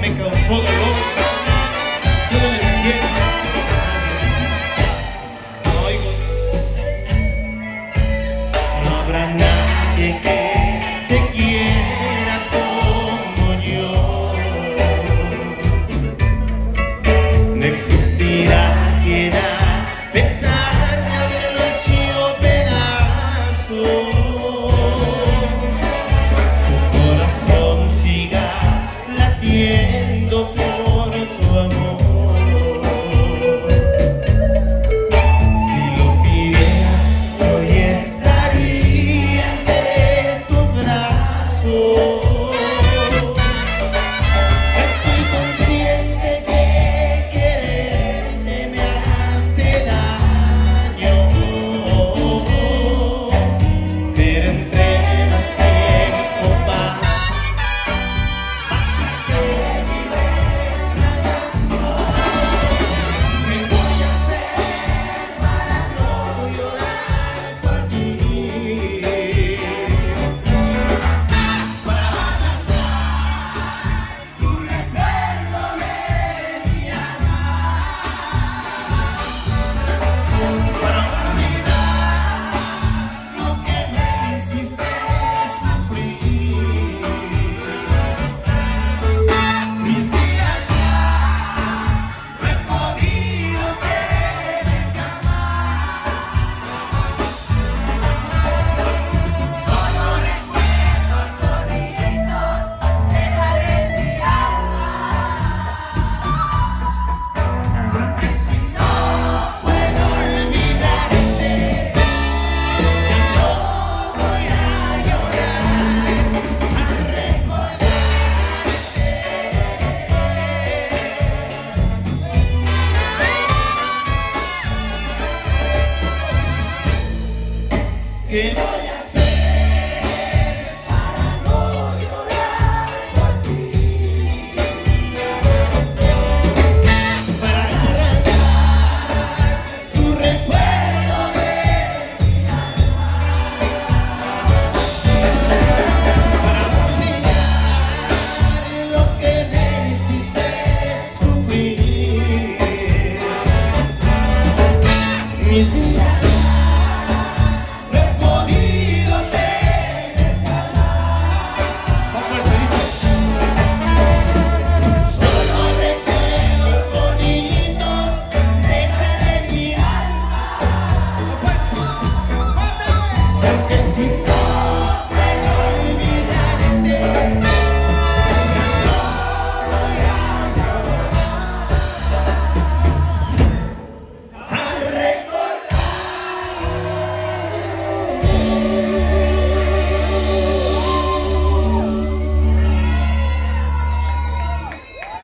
me cansou Que